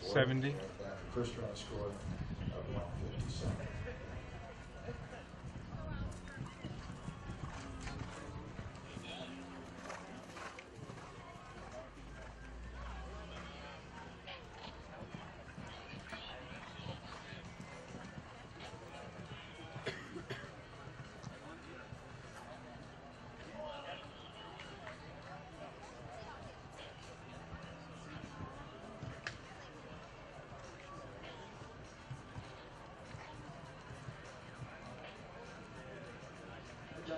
70. First round score uh,